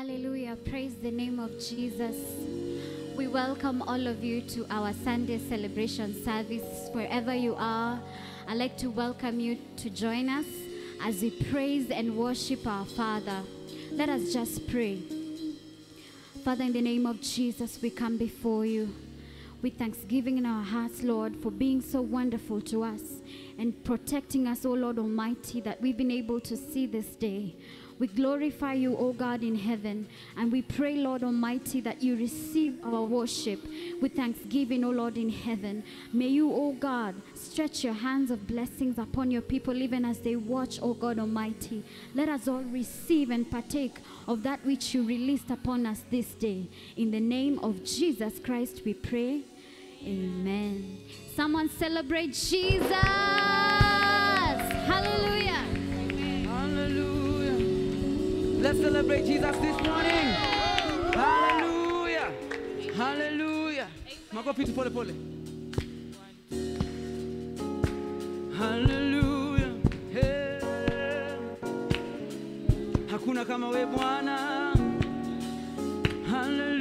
Hallelujah. Praise the name of Jesus. We welcome all of you to our Sunday celebration service. Wherever you are, I'd like to welcome you to join us as we praise and worship our Father. Let us just pray. Father, in the name of Jesus, we come before you with thanksgiving in our hearts, Lord, for being so wonderful to us and protecting us, O Lord Almighty, that we've been able to see this day. We glorify you, O God, in heaven, and we pray, Lord Almighty, that you receive our worship with thanksgiving, O Lord, in heaven. May you, O God, stretch your hands of blessings upon your people, even as they watch, O God Almighty. Let us all receive and partake of that which you released upon us this day. In the name of Jesus Christ, we pray. Amen. Someone celebrate Jesus. Hallelujah. Let's celebrate Jesus this morning. Hallelujah. Hallelujah. Makofi tu pole pole. Hallelujah. Hey. Hakuna kama we Bwana. Hallelujah.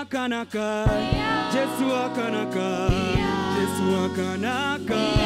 akanaka Yesu akanaka Yesu akanaka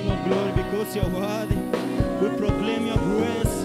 King of glory, because you're worthy. We proclaim your grace.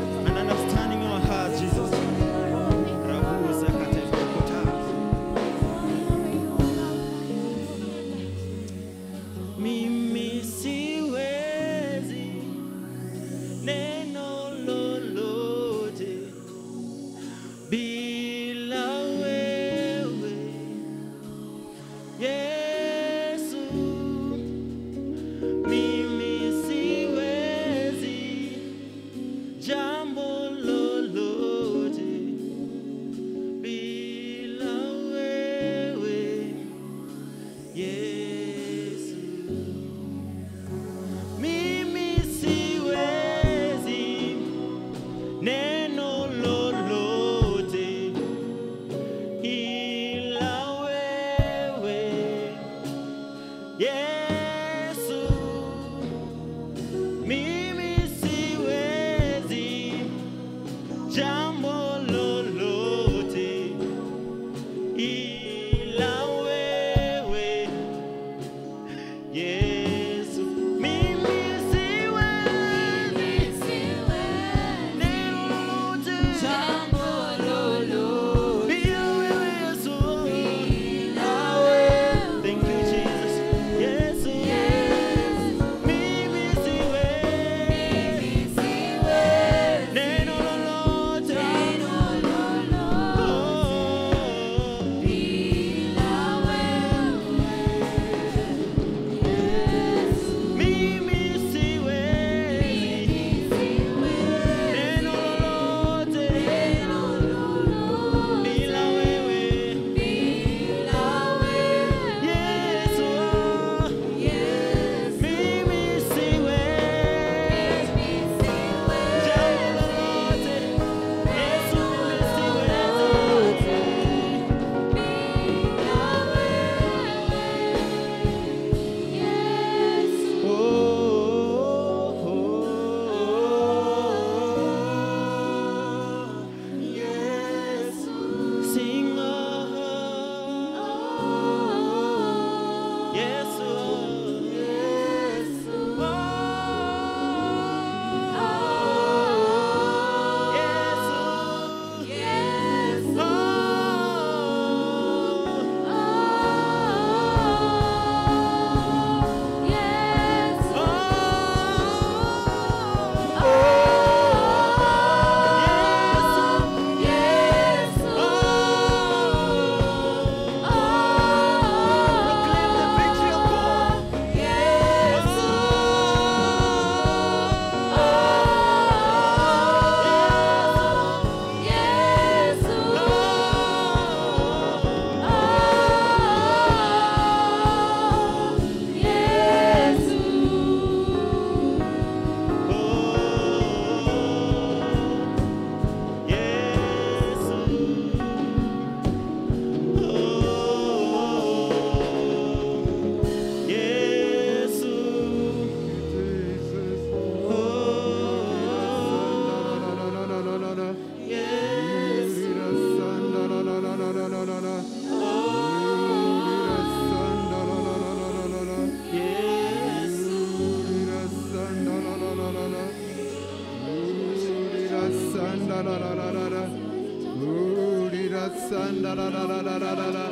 Urira sandara la la la la la la.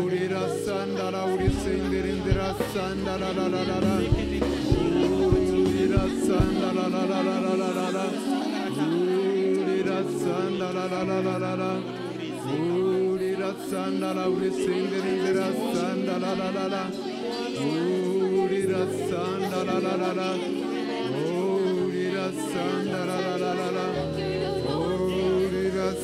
Urira sandara uri sindirindira sandara la la la la. Urira sandara la la la la la la la. Urira sandara la la la la la. Urira sandara uri sindirindira sandara la la la. Urira sandara la la la. Urira sandara la la la la. Urira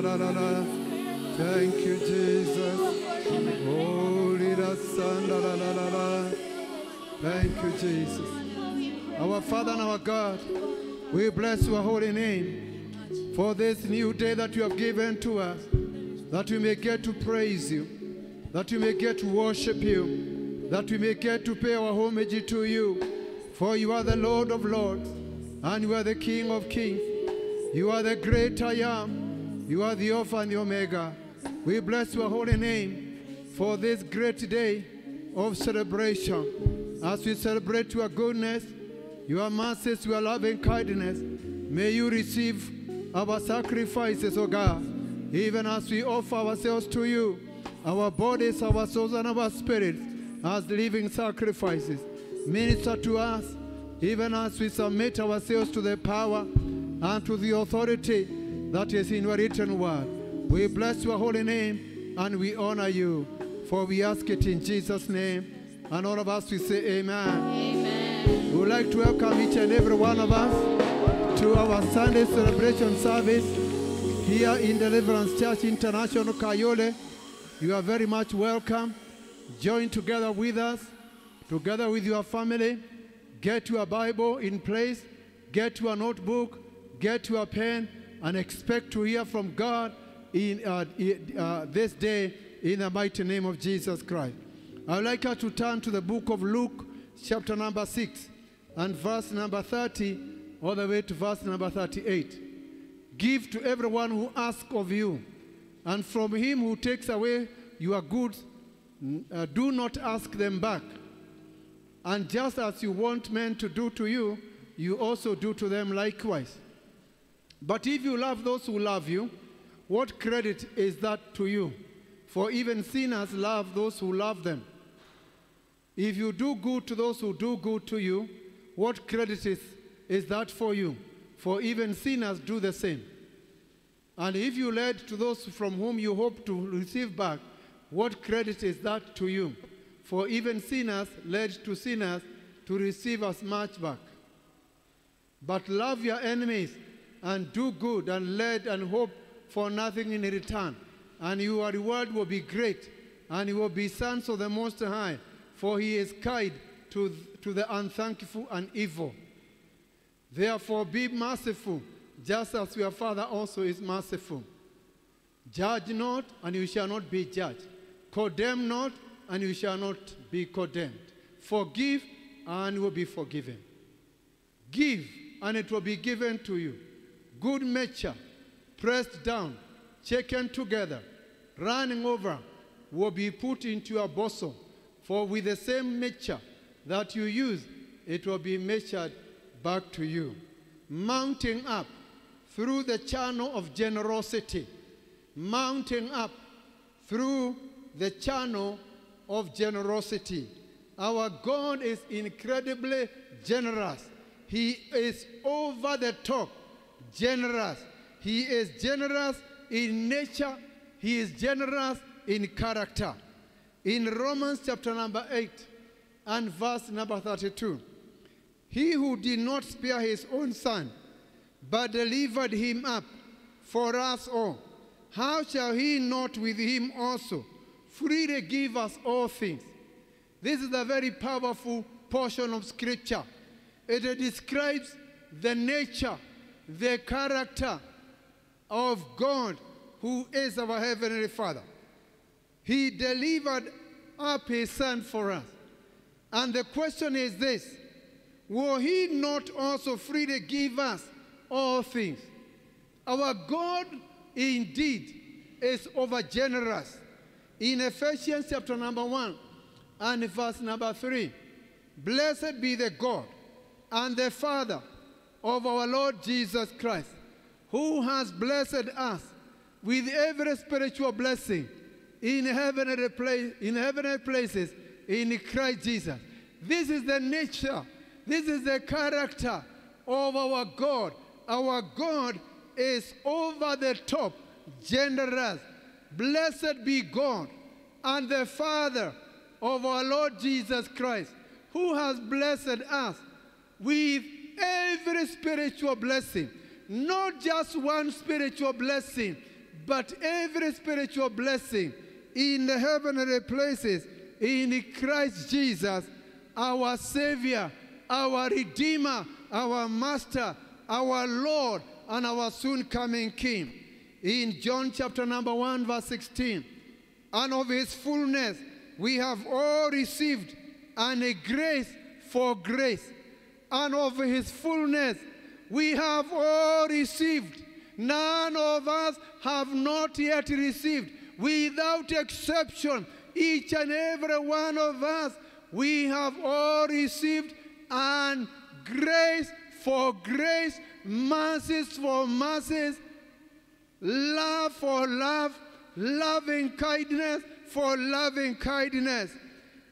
La la la. Thank you, Jesus. Oh, la la. Thank you, Jesus. Our Father and our God, we bless your holy name for this new day that you have given to us, that we may get to praise you, that we may get to worship you, that we may get to pay our homage to you. For you are the Lord of lords, and you are the King of kings. You are the great I am. You are the Alpha and the Omega. We bless your holy name for this great day of celebration. As we celebrate your goodness, your mercies, your loving kindness, may you receive our sacrifices, O God, even as we offer ourselves to you, our bodies, our souls, and our spirits as living sacrifices. Minister to us, even as we submit ourselves to the power and to the authority that is in your written word. We bless your holy name and we honor you, for we ask it in Jesus' name. And all of us we say amen. We would like to welcome each and every one of us to our Sunday celebration service here in Deliverance Church International Kayole. You are very much welcome. Join together with us, together with your family. Get your Bible in place, get your notebook, get your pen, and expect to hear from God in uh, uh, this day in the mighty name of Jesus Christ. I would like us to turn to the book of Luke, chapter number 6, and verse number 30, all the way to verse number 38. Give to everyone who asks of you, and from him who takes away your goods, uh, do not ask them back. And just as you want men to do to you, you also do to them likewise. But if you love those who love you, what credit is that to you? For even sinners love those who love them. If you do good to those who do good to you, what credit is, is that for you? For even sinners do the same. And if you led to those from whom you hope to receive back, what credit is that to you? For even sinners led to sinners to receive as much back. But love your enemies and do good and lead and hope for nothing in return. And your reward will be great, and you will be sons of the Most High, for he is kind to, to the unthankful and evil. Therefore, be merciful, just as your Father also is merciful. Judge not, and you shall not be judged. Condemn not, and you shall not be condemned. Forgive, and you will be forgiven. Give, and it will be given to you. Good measure, pressed down, shaken together, running over, will be put into your bosom. For with the same measure that you use, it will be measured back to you. Mounting up through the channel of generosity, mounting up through the channel of generosity. Our God is incredibly generous. He is over the top generous. He is generous in nature, He is generous in character. In Romans chapter number 8 and verse number 32, he who did not spare his own son, but delivered him up for us all, how shall he not with him also freely give us all things. This is a very powerful portion of Scripture. It describes the nature, the character of God, who is our Heavenly Father. He delivered up His Son for us. And the question is this Will He not also freely give us all things? Our God indeed is over generous. In Ephesians chapter number 1 and verse number 3, blessed be the God and the Father of our Lord Jesus Christ, who has blessed us with every spiritual blessing in heavenly, place, in heavenly places in Christ Jesus. This is the nature, this is the character of our God. Our God is over the top, generous. Blessed be God and the Father of our Lord Jesus Christ, who has blessed us with every spiritual blessing. Not just one spiritual blessing, but every spiritual blessing in the heavenly places in Christ Jesus, our Savior, our Redeemer, our Master, our Lord, and our soon coming King. In John chapter number 1, verse 16, and of his fullness we have all received, and a grace for grace. And of his fullness we have all received. None of us have not yet received. Without exception, each and every one of us, we have all received, and grace for grace, mercies for mercies, love for love, loving kindness for loving kindness.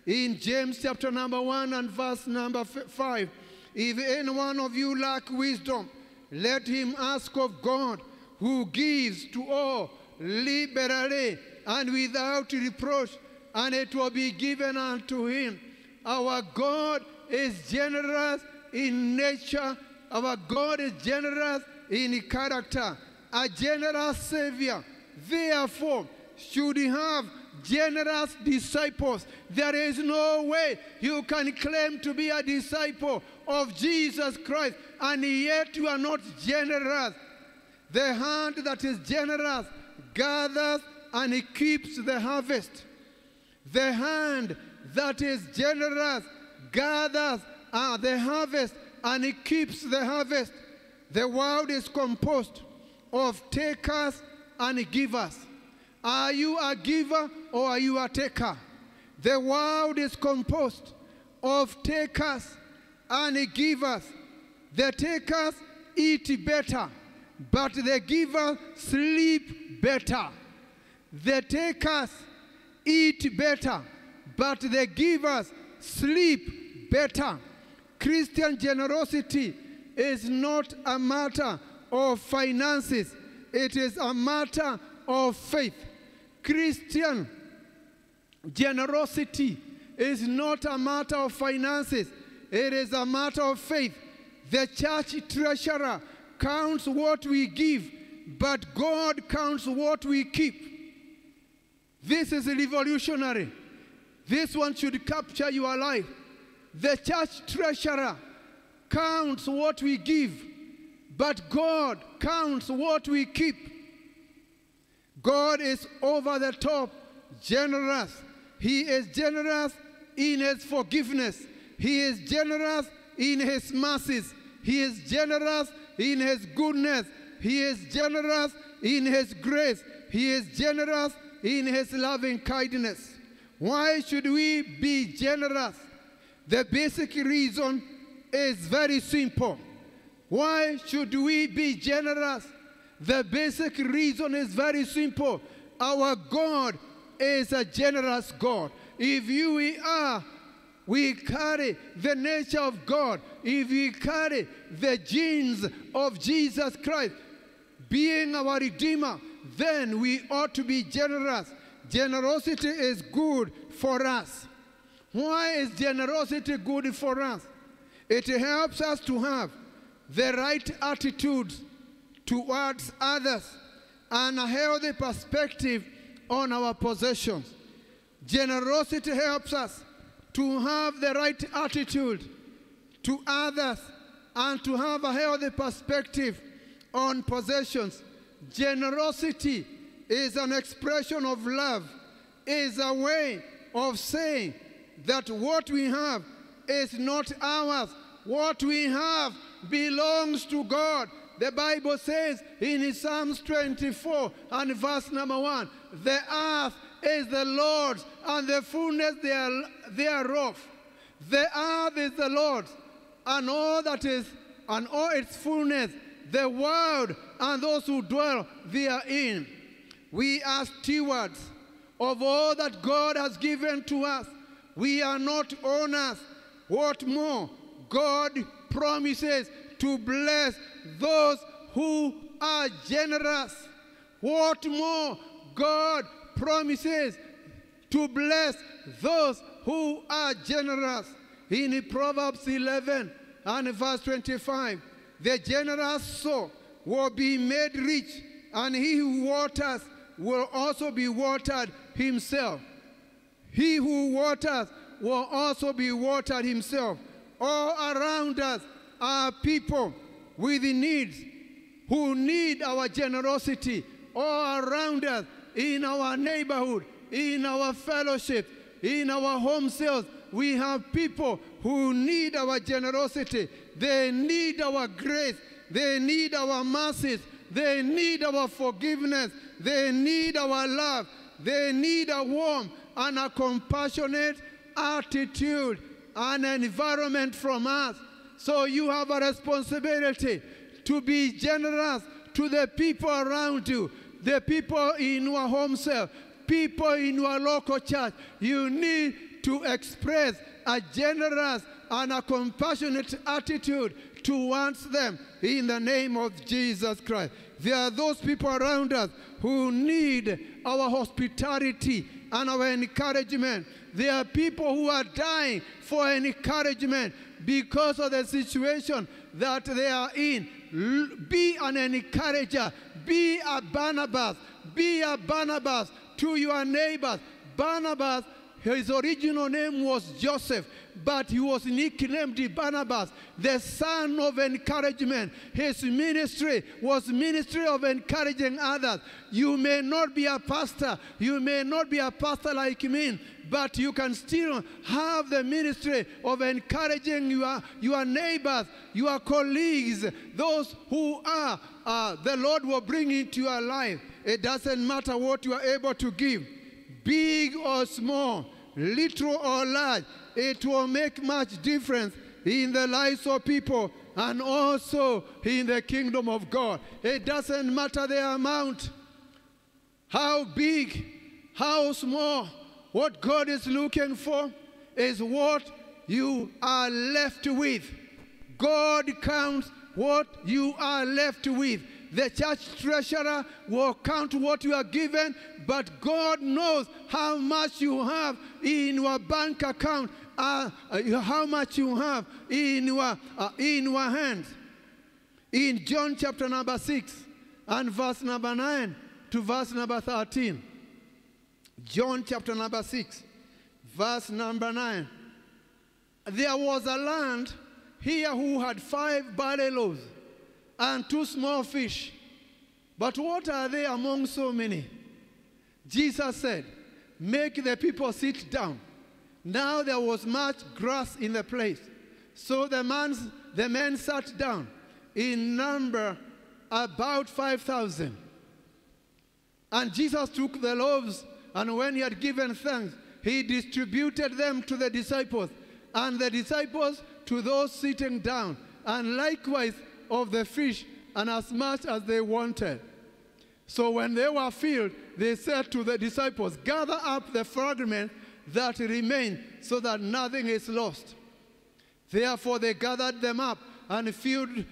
In James chapter number 1 and verse number 5, if any one of you lack wisdom, let him ask of God, who gives to all liberally and without reproach, and it will be given unto him. Our God is generous in nature. Our God is generous in character. A generous Savior, therefore, should have generous disciples. There is no way you can claim to be a disciple of Jesus Christ and yet you are not generous. The hand that is generous gathers and keeps the harvest. The hand that is generous gathers uh, the harvest and it keeps the harvest. The world is composed of takers and givers. Are you a giver or are you a taker? The world is composed of takers and givers. The takers eat better, but the givers sleep better. The takers eat better, but the givers sleep better. Christian generosity is not a matter of finances, it is a matter of faith. Christian generosity is not a matter of finances, it is a matter of faith. The church treasurer counts what we give, but God counts what we keep. This is revolutionary. This one should capture your life. The church treasurer counts what we give, but God counts what we keep. God is over the top, generous. He is generous in his forgiveness. He is generous in his mercies. He is generous in his goodness. He is generous in his grace. He is generous in his loving kindness. Why should we be generous? The basic reason is very simple. Why should we be generous? The basic reason is very simple. Our God is a generous God. If you we are, we carry the nature of God. If we carry the genes of Jesus Christ, being our Redeemer, then we ought to be generous. Generosity is good for us. Why is generosity good for us? It helps us to have the right attitudes towards others and a healthy perspective on our possessions. Generosity helps us to have the right attitude to others and to have a healthy perspective on possessions. Generosity is an expression of love, is a way of saying that what we have is not ours. What we have belongs to God. The Bible says in Psalms 24 and verse number 1 the earth is the Lord's and the fullness thereof. The earth is the Lord's and all that is, and all its fullness, the world and those who dwell therein. We are stewards of all that God has given to us. We are not owners. What more? God promises to bless those who are generous. What more? God promises to bless those who are generous. In Proverbs 11 and verse 25, the generous soul will be made rich, and he who waters will also be watered himself. He who waters will also be watered himself. All around us are people with needs who need our generosity. All around us, in our neighborhood, in our fellowship, in our home cells, we have people who need our generosity. They need our grace. They need our mercies. They need our forgiveness. They need our love. They need a warm and a compassionate attitude and environment from us. So you have a responsibility to be generous to the people around you, the people in your home cell, people in your local church. You need to express a generous and a compassionate attitude towards them in the name of Jesus Christ. There are those people around us who need our hospitality and our encouragement. There are people who are dying for encouragement because of the situation that they are in. Be an encourager. Be a Barnabas. Be a Barnabas to your neighbors. Barnabas, his original name was Joseph, but he was nicknamed Barnabas, the son of encouragement. His ministry was ministry of encouraging others. You may not be a pastor, you may not be a pastor like me, but you can still have the ministry of encouraging your, your neighbors, your colleagues, those who are, uh, the Lord will bring into your life. It doesn't matter what you are able to give, big or small, little or large, it will make much difference in the lives of people and also in the kingdom of God. It doesn't matter the amount, how big, how small, what God is looking for is what you are left with. God counts what you are left with. The church treasurer will count what you are given, but God knows how much you have in your bank account, uh, uh, how much you have in your, uh, in your hands. In John chapter number 6 and verse number 9 to verse number 13. John chapter number 6, verse number 9. There was a land here who had five barley loaves and two small fish. But what are they among so many? Jesus said, Make the people sit down. Now there was much grass in the place. So the, man's, the men sat down, in number about 5,000. And Jesus took the loaves, and when he had given thanks, he distributed them to the disciples, and the disciples to those sitting down, and likewise of the fish, and as much as they wanted. So when they were filled, they said to the disciples, Gather up the fragments that remain, so that nothing is lost. Therefore they gathered them up and filled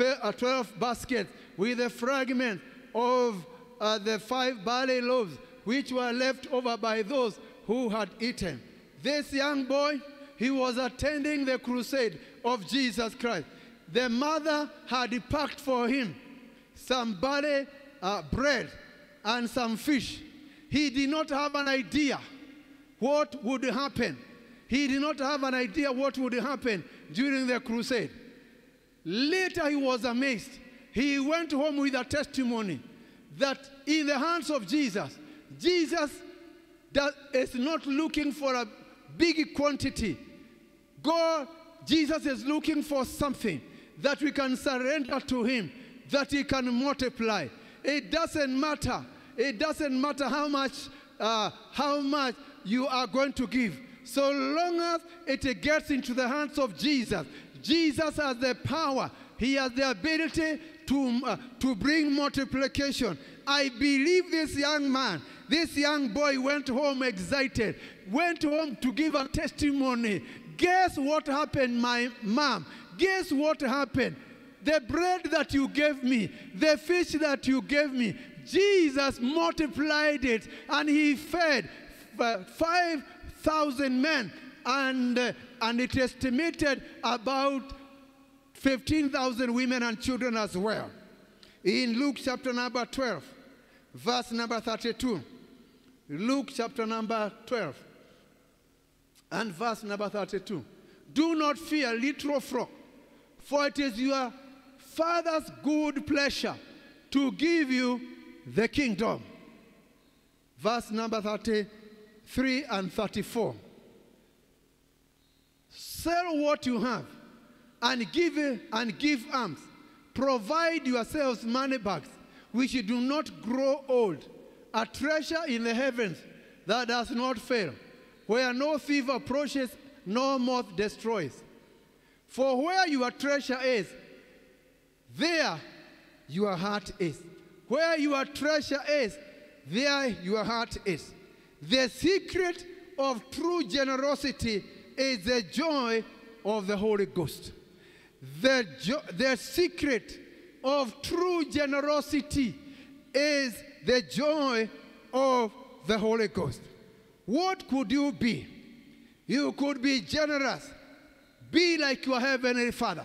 uh, 12 baskets with the fragments of uh, the five barley loaves, which were left over by those who had eaten. This young boy, he was attending the crusade of Jesus Christ. The mother had packed for him some barley uh, bread and some fish. He did not have an idea what would happen. He did not have an idea what would happen during the crusade. Later, he was amazed. He went home with a testimony that in the hands of Jesus, Jesus does, is not looking for a big quantity. God, Jesus is looking for something that we can surrender to Him, that He can multiply. It doesn't matter. It doesn't matter how much, uh, how much you are going to give. So long as it gets into the hands of Jesus, Jesus has the power. He has the ability to, uh, to bring multiplication. I believe this young man, this young boy went home excited, went home to give a testimony. Guess what happened, my mom? Guess what happened? The bread that you gave me, the fish that you gave me, Jesus multiplied it and he fed uh, 5,000 men. And, uh, and it estimated about 15,000 women and children as well. In Luke chapter number 12, verse number 32. Luke chapter number 12 and verse number 32. Do not fear, little flock, for it is your Father's good pleasure to give you the kingdom. Verse number 33 and 34. Sell what you have and give and give alms. Provide yourselves money bags which do not grow old, a treasure in the heavens that does not fail, where no thief approaches, no moth destroys. For where your treasure is, there your heart is. Where your treasure is, there your heart is. The secret of true generosity is the joy of the Holy Ghost. The, the secret of true generosity is the joy of the Holy Ghost. What could you be? You could be generous. Be like your heavenly Father.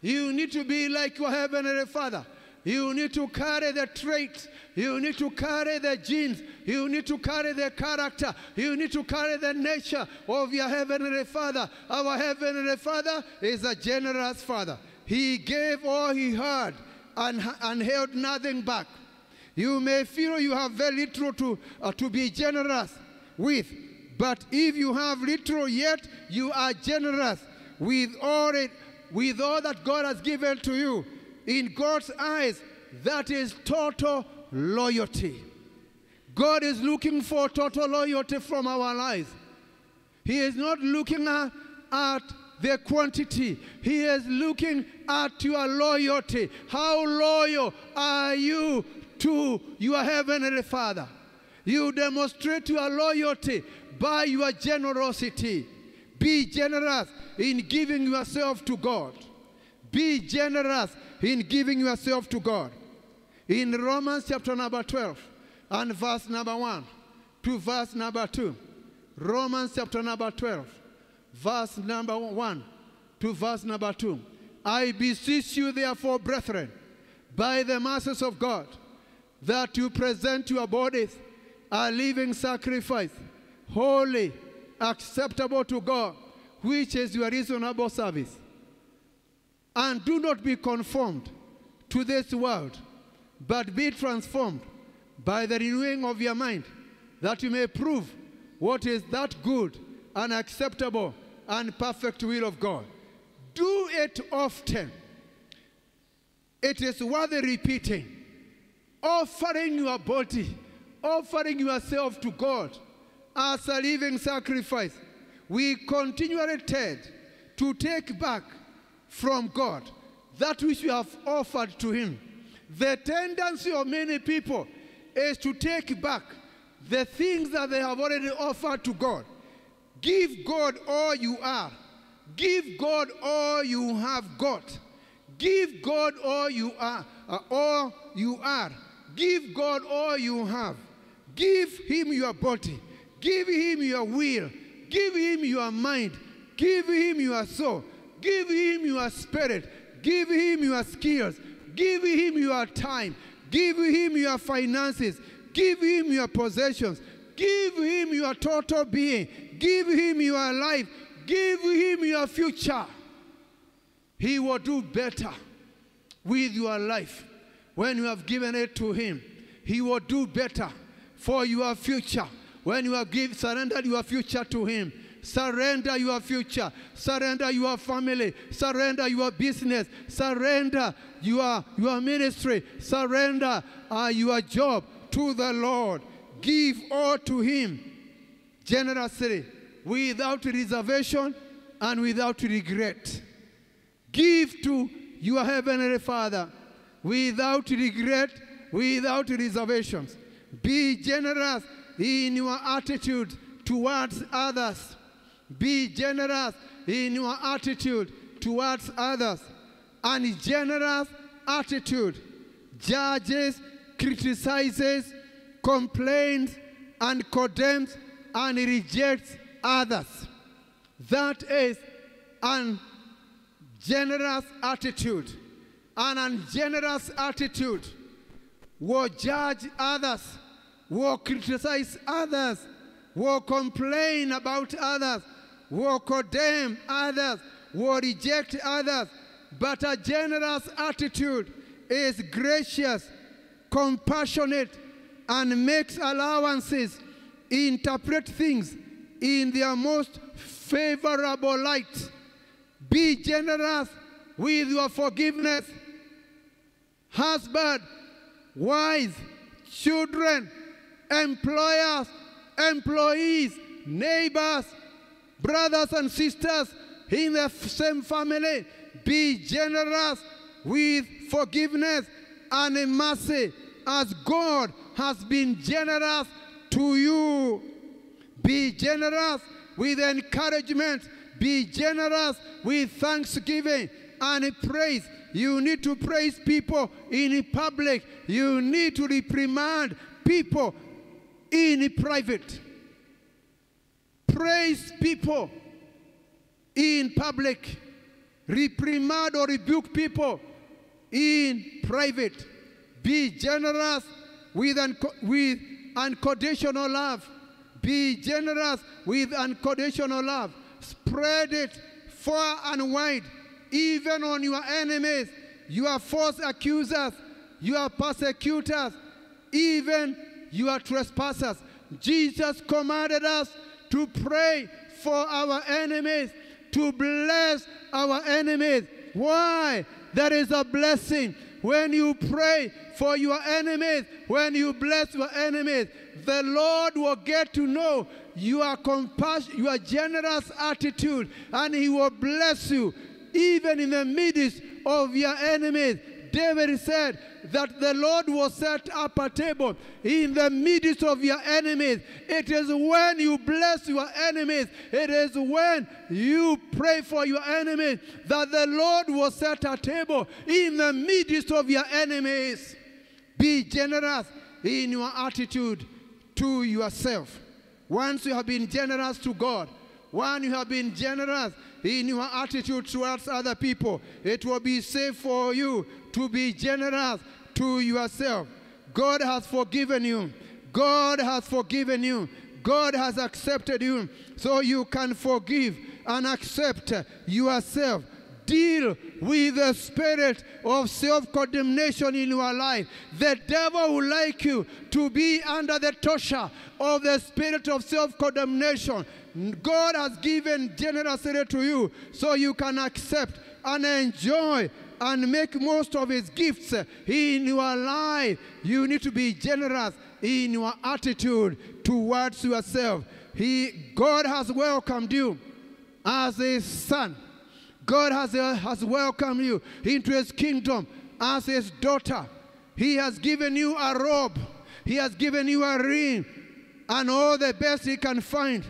You need to be like your heavenly Father. You need to carry the traits. You need to carry the genes. You need to carry the character. You need to carry the nature of your heavenly Father. Our heavenly Father is a generous Father. He gave all he had and, and held nothing back. You may feel you have very little to, uh, to be generous with, but if you have little yet, you are generous with all it, with all that God has given to you. In God's eyes, that is total loyalty. God is looking for total loyalty from our lives. He is not looking at, at the quantity. He is looking at your loyalty. How loyal are you to your heavenly Father? You demonstrate your loyalty by your generosity. Be generous in giving yourself to God. Be generous in giving yourself to God. In Romans chapter number 12 and verse number 1 to verse number 2. Romans chapter number 12, verse number 1 to verse number 2. I beseech you, therefore, brethren, by the mercies of God, that you present your bodies a living sacrifice, holy, acceptable to God, which is your reasonable service. And do not be conformed to this world, but be transformed by the renewing of your mind, that you may prove what is that good and acceptable and perfect will of God. Do it often. It is worth repeating. Offering your body, offering yourself to God as a living sacrifice. We continually tend to take back from God that which we have offered to Him. The tendency of many people is to take back the things that they have already offered to God. Give God all you are. Give God all you have got. Give God all you are, uh, all you are. Give God all you have. Give him your body. Give him your will. Give him your mind. Give him your soul. Give him your spirit. Give him your skills. Give him your time. Give him your finances. Give him your possessions. Give him your total being. Give him your life. Give him your future. He will do better with your life when you have given it to him. He will do better for your future when you have give, surrendered your future to him. Surrender your future. Surrender your family. Surrender your business. Surrender your, your ministry. Surrender uh, your job to the Lord. Give all to him generously, without reservation and without regret. Give to your heavenly Father without regret, without reservations. Be generous in your attitude towards others. Be generous in your attitude towards others. And generous attitude judges, criticizes, complains, and condemns and rejects others. That is an generous attitude. An ungenerous attitude will judge others, will criticize others, who complain about others, who condemn others, who reject others. But a generous attitude is gracious, compassionate, and makes allowances, interpret things in their most favorable light. Be generous with your forgiveness. Husband, wives, children, employers, employees, neighbors, brothers and sisters in the same family. Be generous with forgiveness and mercy as God has been generous to you. Be generous with encouragement. Be generous with thanksgiving and praise. You need to praise people in public. You need to reprimand people in private. Praise people in public. Reprimand or rebuke people in private. Be generous with, unco- with unconditional love. Be generous with unconditional love. Spread it far and wide, even on your enemies, your false accusers, your persecutors, even your trespassers. Jesus commanded us to pray for our enemies, to bless our enemies. Why? There is a blessing when you pray for your enemies, when you bless your enemies. The Lord will get to know your compassion, your generous attitude, and He will bless you even in the midst of your enemies. David said that the Lord will set up a table in the midst of your enemies. It is when you bless your enemies, it is when you pray for your enemies that the Lord will set a table in the midst of your enemies. Be generous in your attitude to yourself. Once you have been generous to God, when you have been generous in your attitude towards other people, it will be safe for you to be generous to yourself. God has forgiven you. God has forgiven you. God has accepted you. So you can forgive and accept yourself. Deal with the spirit of self condemnation in your life. The devil would like you to be under the torture of the spirit of self condemnation. God has given generously to you so you can accept and enjoy and make most of his gifts in your life. You need to be generous in your attitude towards yourself. He, God has welcomed you as a son. God has, uh, has welcomed you into his kingdom as his daughter. He has given you a robe. He has given you a ring and all the best he can find.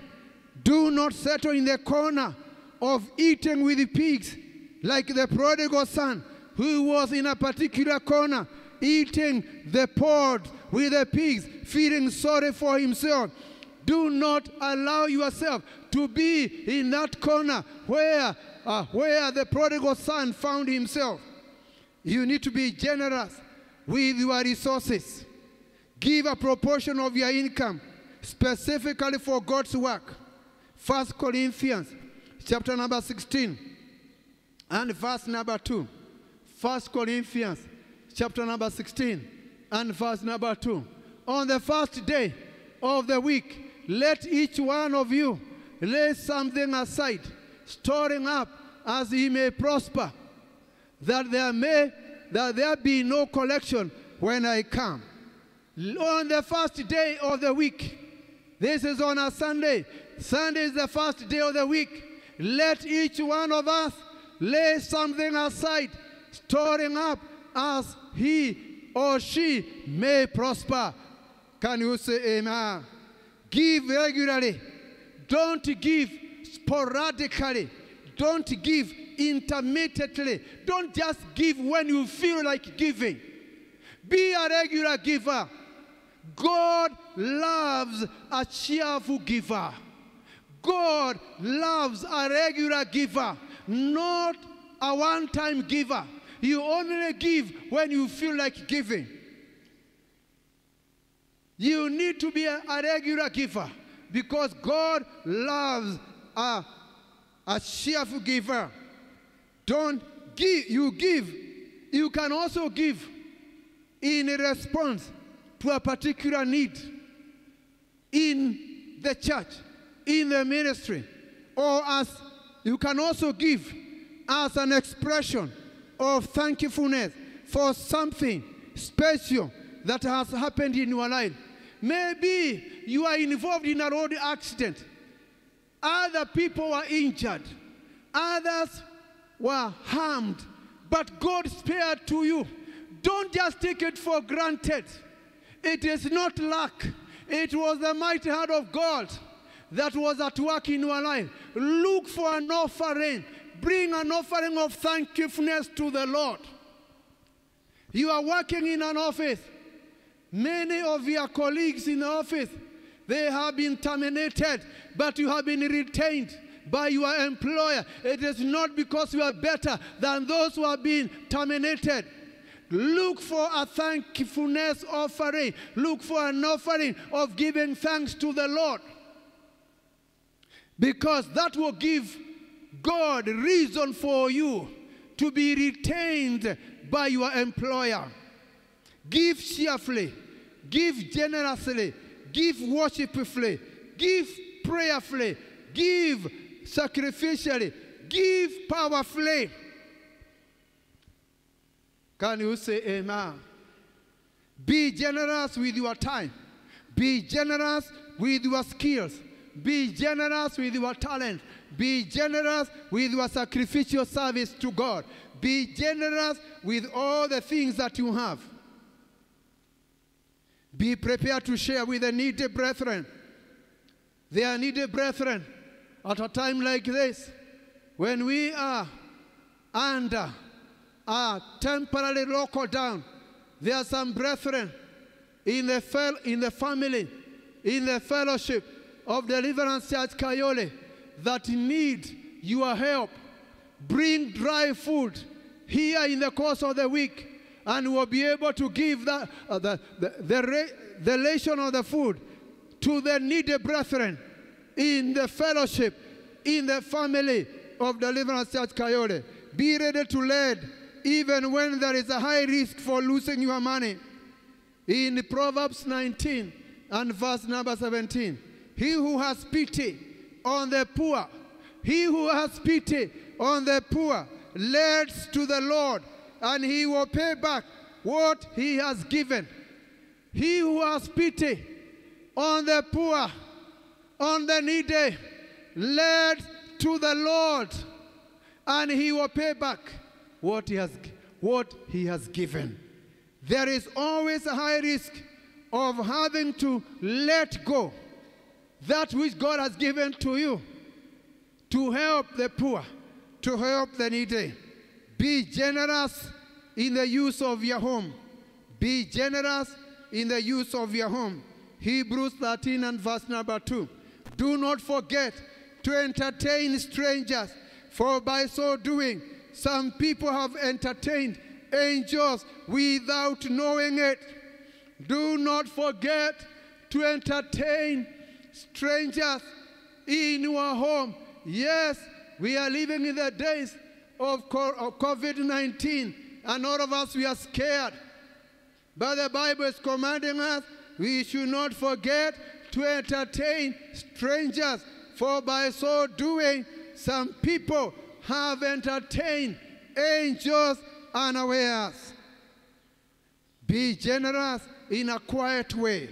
Do not settle in the corner of eating with the pigs like the prodigal son who was in a particular corner eating the pod with the pigs, feeling sorry for himself. Do not allow yourself to be in that corner where, uh, where the prodigal son found himself. You need to be generous with your resources. Give a proportion of your income specifically for God's work. First Corinthians chapter number 16 and verse number 2. First Corinthians chapter number 16 and verse number 2. On the first day of the week, let each one of you lay something aside, storing up as he may prosper, that there may that there be no collection when I come. On the first day of the week, this is on a Sunday. Sunday is the first day of the week. Let each one of us lay something aside, storing up as he or she may prosper. Can you say amen? Give regularly. Don't give sporadically. Don't give intermittently. Don't just give when you feel like giving. Be a regular giver. God loves a cheerful giver. God loves a regular giver, not a one time giver. You only give when you feel like giving. You need to be a, a regular giver because God loves a, a cheerful giver. Don't give, you give. You can also give in response to a particular need in the church, in the ministry, or as you can also give as an expression of thankfulness for something special that has happened in your life. Maybe you are involved in a road accident. Other people were injured. Others were harmed. But God spared to you. Don't just take it for granted. It is not luck. It was the mighty hand of God that was at work in your life. Look for an offering. Bring an offering of thankfulness to the Lord. You are working in an office. Many of your colleagues in the office, they have been terminated, but you have been retained by your employer. It is not because you are better than those who have been terminated. Look for a thankfulness offering. Look for an offering of giving thanks to the Lord. Because that will give God reason for you to be retained by your employer. Give cheerfully, give generously, give worshipfully, give prayerfully, give sacrificially, give powerfully. Can you say amen? Be generous with your time. Be generous with your skills. Be generous with your talent. Be generous with your sacrificial service to God. Be generous with all the things that you have. Be prepared to share with the needy brethren. They are needy brethren at a time like this when we are under a temporary local down. There are some brethren in the, in the family, in the fellowship of Deliverance Church Kayole that need your help. Bring dry food here in the course of the week and we'll be able to give that, uh, the, the, the, the ration of the food to the needy brethren in the fellowship, in the family of Deliverance Church Kayole. Be ready to lead even when there is a high risk for losing your money. In Proverbs 19 and verse number 17, he who has pity on the poor, he who has pity on the poor, leads to the Lord, and he will pay back what he has given. He who has pity on the poor, on the needy, led to the Lord, and he will pay back what he has, what he has given. There is always a high risk of having to let go that which God has given to you to help the poor, to help the needy. Be generous in the use of your home. Be generous in the use of your home. Hebrews 13 and verse number 2. Do not forget to entertain strangers, for by so doing, some people have entertained angels without knowing it. Do not forget to entertain strangers in your home. Yes, we are living in the days of COVID 19, and all of us we are scared. But the Bible is commanding us we should not forget to entertain strangers, for by so doing, some people have entertained angels unawares. Be generous in a quiet way.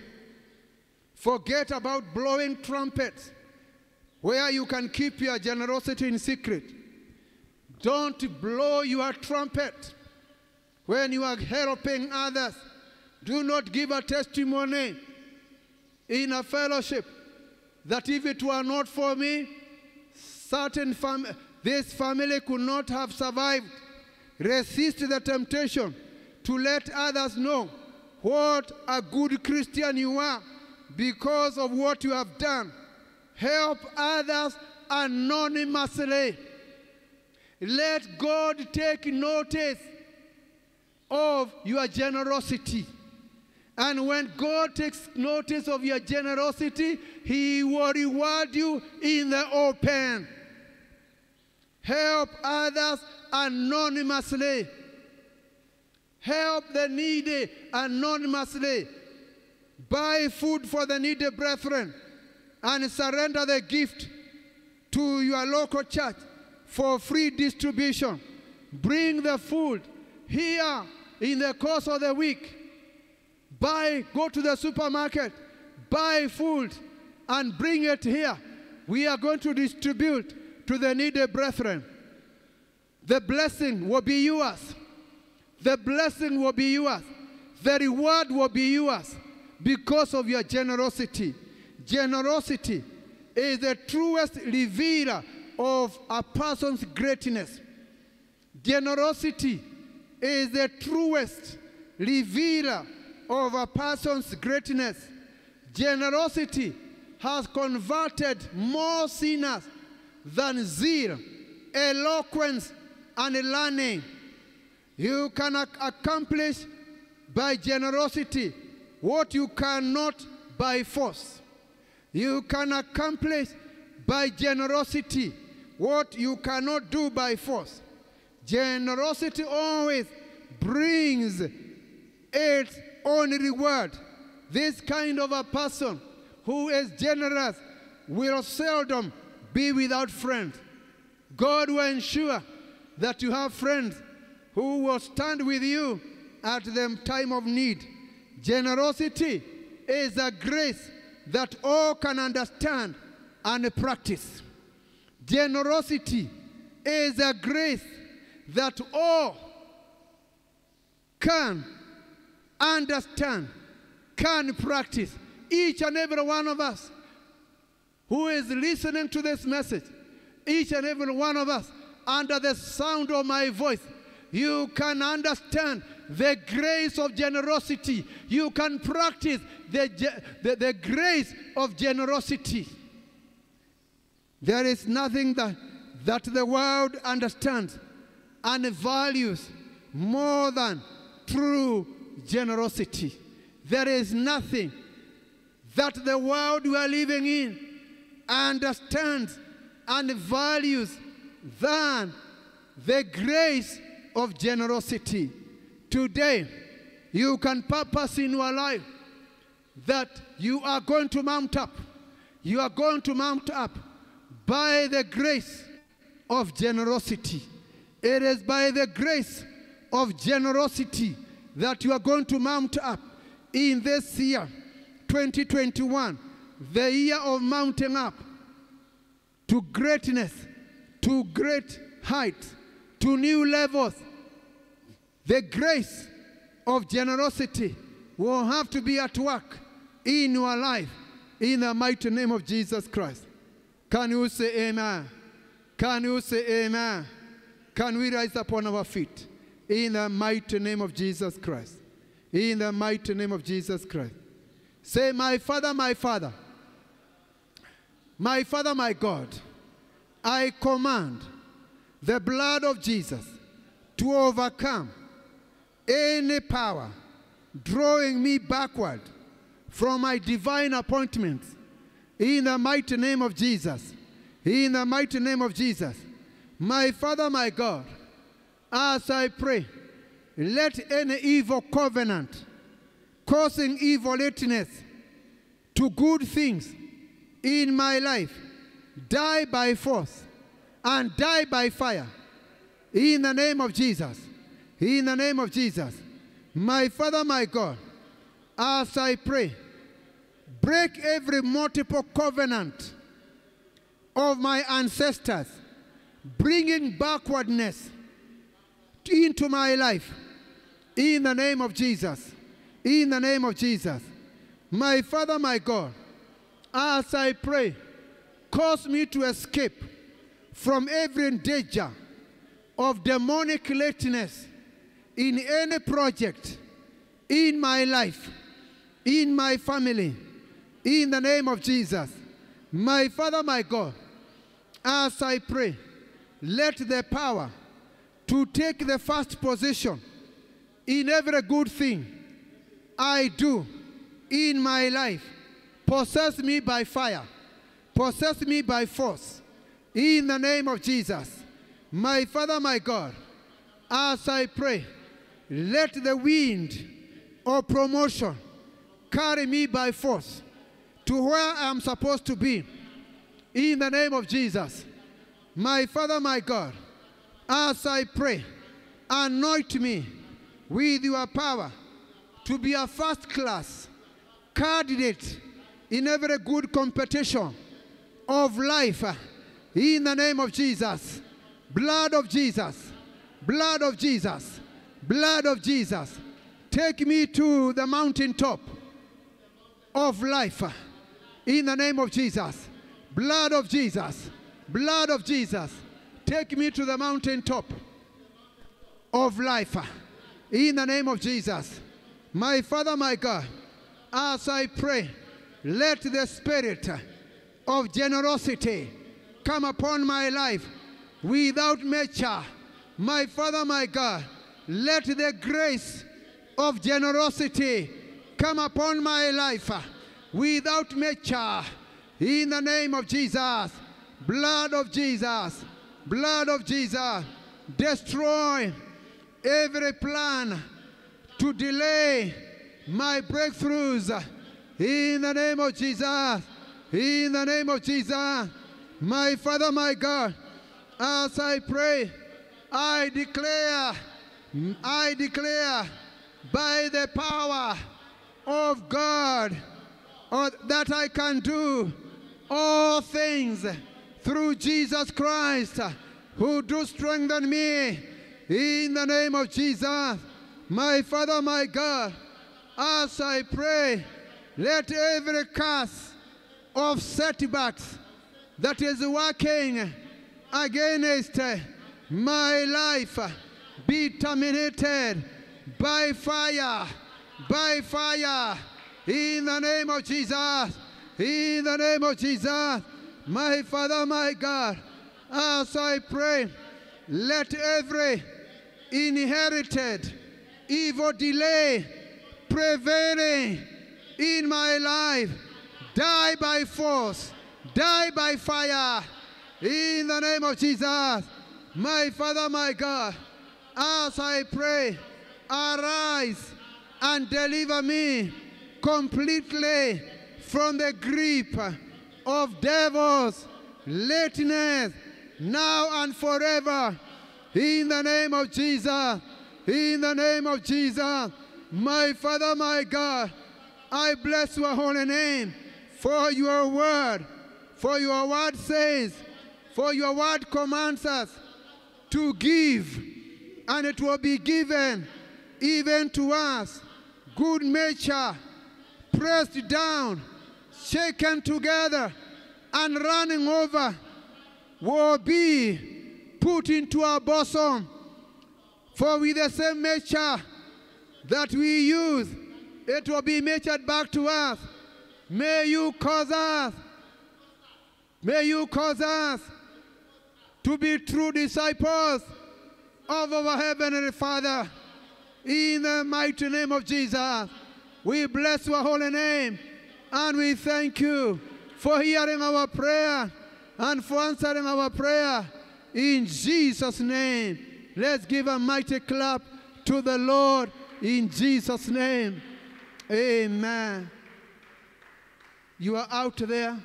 Forget about blowing trumpets where you can keep your generosity in secret. Don't blow your trumpet when you are helping others. Do not give a testimony in a fellowship that if it were not for me, certain fam- this family could not have survived. Resist the temptation to let others know what a good Christian you are because of what you have done. Help others anonymously. Let God take notice of your generosity. And when God takes notice of your generosity, He will reward you in the open. Help others anonymously. Help the needy anonymously. Buy food for the needy brethren and surrender the gift to your local church for free distribution. Bring the food here in the course of the week. Buy, go to the supermarket, buy food, and bring it here. We are going to distribute to the needy brethren. The blessing will be yours. The blessing will be yours. The reward will be yours because of your generosity. Generosity is the truest revealer of a person's greatness. Generosity is the truest revealer of a person's greatness. Generosity has converted more sinners than zeal, eloquence, and learning. You can ac- accomplish by generosity what you cannot by force. You can accomplish by generosity what you cannot do by force. Generosity always brings its own reward. This kind of a person who is generous will seldom be without friends. God will ensure that you have friends who will stand with you at the time of need. Generosity is a grace that all can understand and practice. Generosity is a grace that all can understand, can practice. Each and every one of us who is listening to this message, each and every one of us, under the sound of my voice, you can understand the grace of generosity. You can practice the, the, the grace of generosity. There is nothing that, that the world understands and values more than true generosity. There is nothing that the world we are living in understands and values than the grace of generosity. Today, you can purpose in your life that you are going to mount up. You are going to mount up by the grace of generosity. It is by the grace of generosity that you are going to mount up in this year, 2021, the year of mounting up to greatness, to great heights, to new levels. The grace of generosity will have to be at work in your life in the mighty name of Jesus Christ. Can you say amen? Can you say amen? Can we rise upon our feet in the mighty name of Jesus Christ? In the mighty name of Jesus Christ. Say, My Father, my Father, my Father, my God, I command the blood of Jesus to overcome any power drawing me backward from my divine appointments In the mighty name of Jesus. In the mighty name of Jesus. My Father, my God, as I pray, let any evil covenant causing evilness to good things in my life die by force and die by fire. In the name of Jesus. In the name of Jesus. My Father, my God, as I pray, break every multiple covenant of my ancestors, bringing backwardness into my life. In the name of Jesus. In the name of Jesus. My Father, my God, as I pray, cause me to escape from every danger of demonic lateness in any project in my life, in my family, in the name of Jesus. My Father, my God, as I pray, let the power to take the first position in every good thing I do in my life possess me by fire, possess me by force, in the name of Jesus. My Father, my God, as I pray, let the wind of promotion carry me by force to where I am supposed to be, in the name of Jesus. My Father, my God, as I pray, anoint me with your power to be a first class candidate in every good competition of life in the name of Jesus. Blood of Jesus, blood of Jesus, blood of Jesus. Take me to the mountaintop of life in the name of Jesus. Blood of Jesus, blood of Jesus. Take me to the mountaintop of life in the name of Jesus. My Father, my God, as I pray, let the spirit of generosity come upon my life without measure. My Father, my God, let the grace of generosity come upon my life without measure. In the name of Jesus, blood of Jesus, blood of Jesus, destroy every plan to delay my breakthroughs in the name of Jesus. In the name of Jesus. My Father, my God, as I pray, I declare, I declare by the power of God uh, that I can do all things through Jesus Christ who do strengthen me in the name of Jesus. My Father, my God, as I pray, let every curse of setbacks that is working against my life be terminated by fire, by fire, in the name of Jesus, in the name of Jesus, my Father, my God, as I pray, let every inherited evil delay prevailing in my life die by force, die by fire, in the name of Jesus. My Father, my God, as I pray, arise and deliver me completely from the grip of devils, lateness, now and forever. In the name of Jesus, in the name of Jesus, my Father, my God, I bless your holy name for your word. For your word says, for your word commands us to give, and it will be given even to us. Good nature, pressed down, shaken together, and running over will be put into our bosom. For with the same nature that we use, it will be measured back to us. May you cause us, may you cause us to be true disciples of our Heavenly Father. In the mighty name of Jesus, we bless your holy name and we thank you for hearing our prayer and for answering our prayer. In Jesus' name, let's give a mighty clap to the Lord in Jesus' name. Amen. You are out there,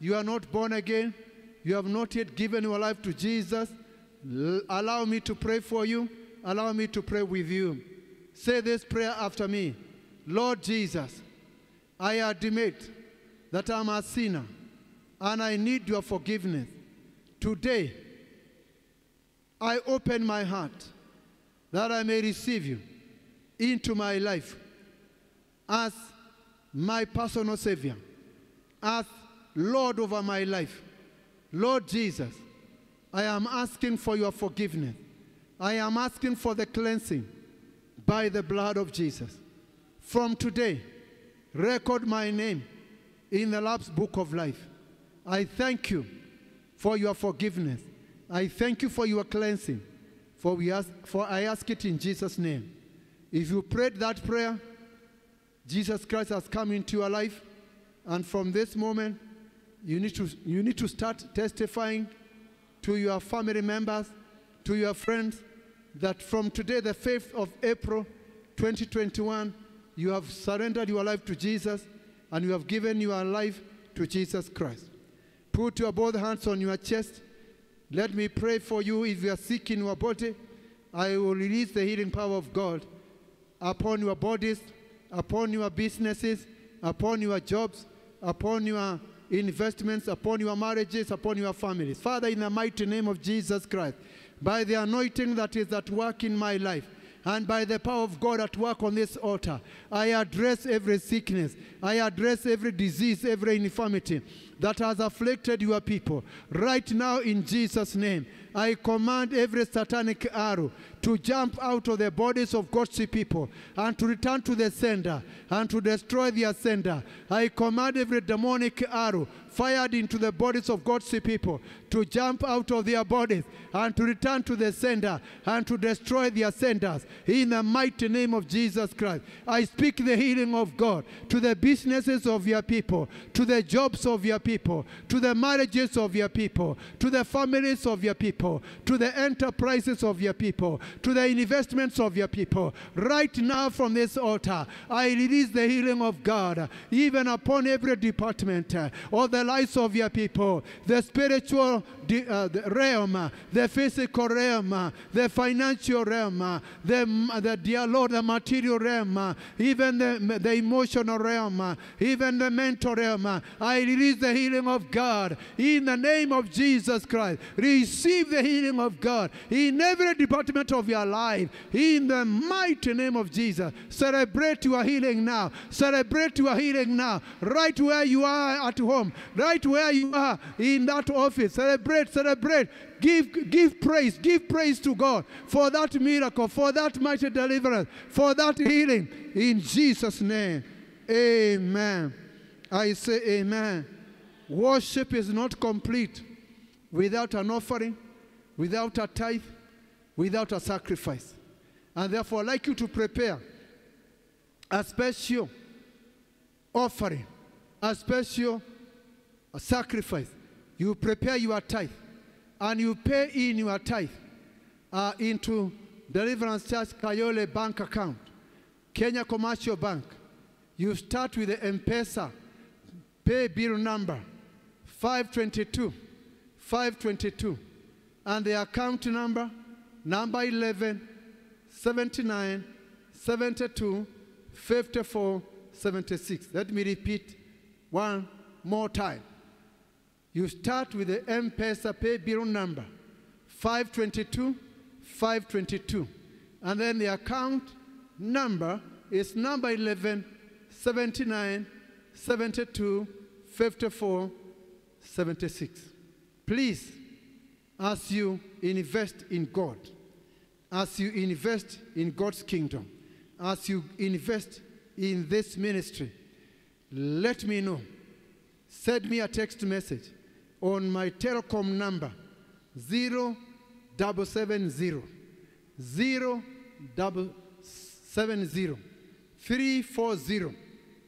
you are not born again, you have not yet given your life to Jesus. Allow me to pray for you, allow me to pray with you. Say this prayer after me Lord Jesus, I admit that I'm a sinner and I need your forgiveness. Today, I open my heart that I may receive you into my life as my personal Savior, as Lord over my life. Lord Jesus, I am asking for your forgiveness. I am asking for the cleansing by the blood of Jesus. From today, record my name in the Lamb's book of life. I thank you for your forgiveness. I thank you for your cleansing. For, we ask, for I ask it in Jesus' name. If you prayed that prayer, Jesus Christ has come into your life, and from this moment, you need to, you need to start testifying to your family members, to your friends, that from today, the 5th of April 2021, you have surrendered your life to Jesus and you have given your life to Jesus Christ. Put your both hands on your chest. Let me pray for you. If you are sick in your body, I will release the healing power of God upon your bodies, upon your businesses, upon your jobs, upon your investments, upon your marriages, upon your families. Father, in the mighty name of Jesus Christ, by the anointing that is at work in my life, and by the power of God at work on this altar, I address every sickness. I address every disease, every infirmity that has afflicted your people. Right now, in Jesus' name, I command every satanic arrow to jump out of the bodies of God's people and to return to the sender and to destroy their sender. I command every demonic arrow fired into the bodies of God's people to jump out of their bodies and to return to the sender and to destroy their senders. In the mighty name of Jesus Christ, I speak the healing of God to the businesses of your people, to the jobs of your people, to the marriages of your people, to the families of your people, to the enterprises of your people, to the investments of your people. Right now, from this altar, I release the healing of God, even upon every department uh, of the lives of your people, the spiritual uh, realm, uh, the physical realm, the financial realm, the, the dear Lord, the material realm, even the, the emotional realm, even the mental realm. I release the healing of God in the name of Jesus Christ. Receive the healing of God in every department of your life in the mighty name of Jesus. Celebrate your healing now. Celebrate your healing now. Right where you are at home, right where you are in that office. Celebrate, celebrate. Celebrate. Give, give praise, give praise to God for that miracle, for that mighty deliverance, for that healing. In Jesus' name, amen. I say amen. Worship is not complete without an offering, without a tithe, without a sacrifice. And therefore, I'd like you to prepare a special offering, a special sacrifice. You prepare your tithe and you pay in your tithe uh, into Deliverance Church Kayole bank account, Kenya Commercial Bank. You start with the M-Pesa pay bill number 522 522 and the account number number 11 79 72 54 76 let me repeat one more time you start with the M-Pesa pay bill number 522 522 and then the account number is number 11 79 72 54 76 please as you invest in God as you invest in God's kingdom as you invest in this ministry let me know. Send me a text message on my telecom number 0770 0770 340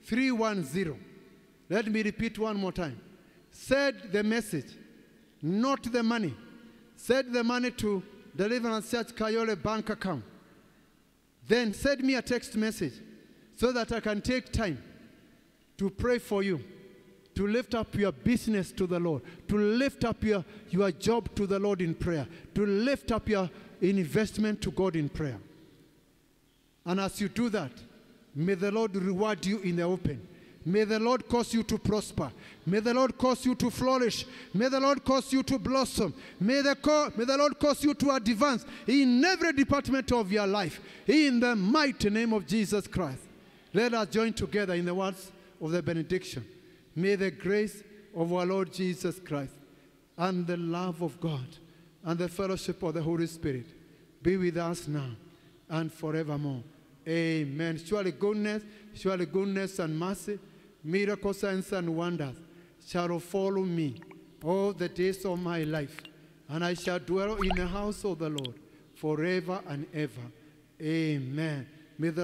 310. Let me repeat one more time Send the message, not the money. Send the money to Deliverance Church Kayole bank account. Then send me a text message so that I can take time to pray for you, to lift up your business to the Lord, to lift up your, your job to the Lord in prayer, to lift up your investment to God in prayer. And as you do that, may the Lord reward you in the open. May the Lord cause you to prosper. May the Lord cause you to flourish. May the Lord cause you to blossom. May the, may the Lord cause you to advance in every department of your life. In the mighty name of Jesus Christ. Let us join together in the words of the benediction. May the grace of our Lord Jesus Christ and the love of God and the fellowship of the Holy Spirit be with us now and forevermore. Amen. Surely goodness, surely goodness and mercy, miracle signs and wonders shall follow me all the days of my life, and I shall dwell in the house of the Lord forever and ever. Amen. May the